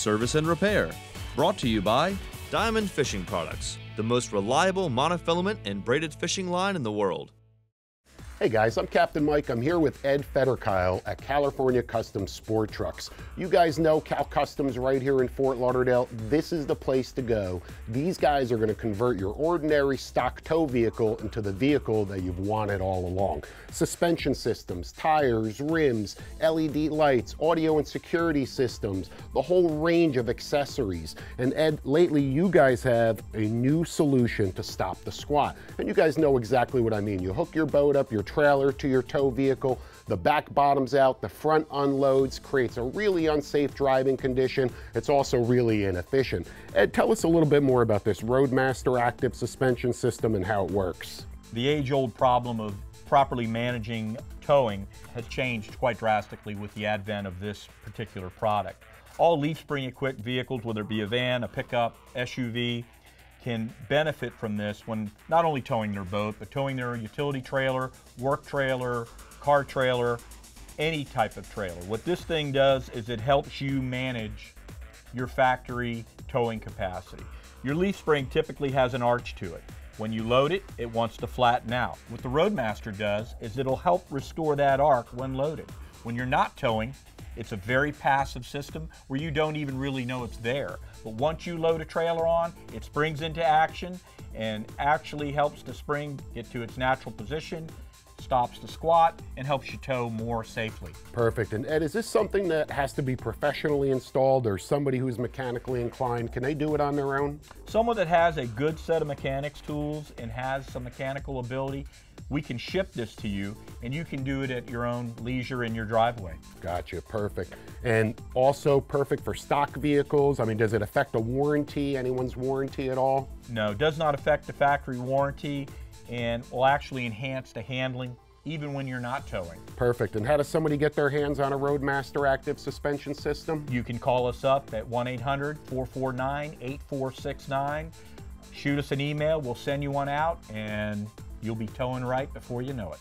service and repair. Brought to you by Diamond Fishing Products, the most reliable monofilament and braided fishing line in the world. Hey guys, I'm Captain Mike. I'm here with Ed Federkyle at California Custom Sport Trucks. You guys know Cal Customs right here in Fort Lauderdale. This is the place to go. These guys are going to convert your ordinary stock tow vehicle into the vehicle that you've wanted all along. Suspension systems, tires, rims, LED lights, audio and security systems, the whole range of accessories. And Ed, lately you guys have a new solution to stop the squat. And you guys know exactly what I mean. You hook your boat up, your trailer to your tow vehicle, the back bottoms out, the front unloads, creates a really unsafe driving condition. It's also really inefficient. Ed, tell us a little bit more about this Roadmaster active suspension system and how it works. The age-old problem of properly managing towing has changed quite drastically with the advent of this particular product. All leaf spring equipped vehicles, whether it be a van, a pickup, SUV, can benefit from this when not only towing their boat, but towing their utility trailer, work trailer, car trailer, any type of trailer. What this thing does is it helps you manage your factory towing capacity. Your leaf spring typically has an arch to it. When you load it, it wants to flatten out. What the Roadmaster does is it'll help restore that arc when loaded. When you're not towing, it's a very passive system where you don't even really know it's there. But once you load a trailer on, it springs into action and actually helps the spring get to its natural position, stops the squat, and helps you tow more safely. Perfect. And Ed, is this something that has to be professionally installed or somebody who's mechanically inclined? Can they do it on their own? Someone that has a good set of mechanics tools and has some mechanical ability we can ship this to you and you can do it at your own leisure in your driveway. Gotcha, perfect. And also perfect for stock vehicles. I mean, does it affect a warranty, anyone's warranty at all? No, does not affect the factory warranty and will actually enhance the handling even when you're not towing. Perfect. And how does somebody get their hands on a Roadmaster active suspension system? You can call us up at 1-800-449-8469. Shoot us an email, we'll send you one out and You'll be towing right before you know it.